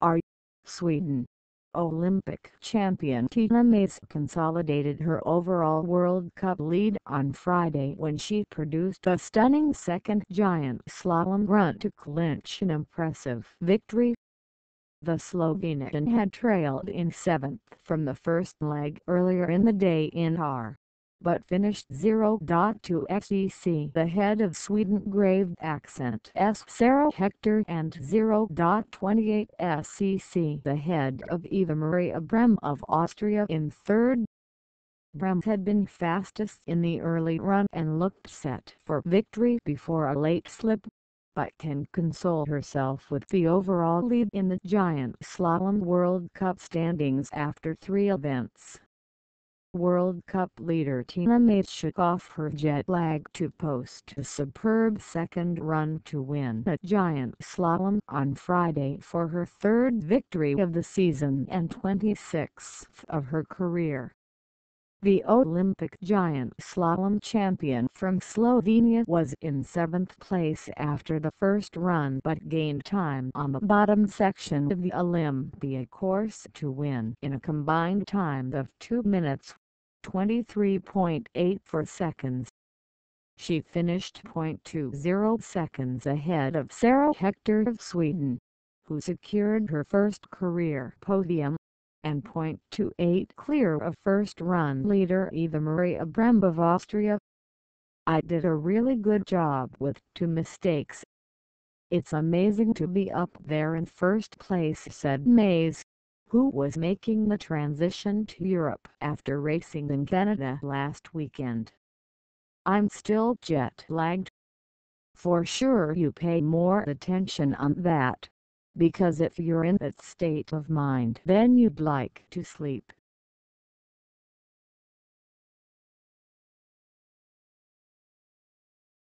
are Sweden. Olympic champion Tina Maze consolidated her overall World Cup lead on Friday when she produced a stunning second giant slalom run to clinch an impressive victory. The Slovenian had trailed in seventh from the first leg earlier in the day in Are but finished 0.2 SEC ahead of Sweden Grave Accent S. Sara Hector and 0.28 SEC ahead of Eva Maria Brem of Austria in third. Brem had been fastest in the early run and looked set for victory before a late slip, but can console herself with the overall lead in the Giant Slalom World Cup standings after three events. World Cup leader Tina Maze shook off her jet lag to post a superb second run to win a giant slalom on Friday for her third victory of the season and 26th of her career. The Olympic giant slalom champion from Slovenia was in seventh place after the first run but gained time on the bottom section of the Olympia course to win in a combined time of 2 minutes 23.84 seconds. She finished 0.20 seconds ahead of Sara Hector of Sweden, who secured her first career podium, and 0.28 clear of first-run leader Eva Maria Brem of Austria. I did a really good job with two mistakes. It's amazing to be up there in first place said Maze who was making the transition to Europe after racing in Canada last weekend. I'm still jet-lagged. For sure you pay more attention on that, because if you're in that state of mind then you'd like to sleep.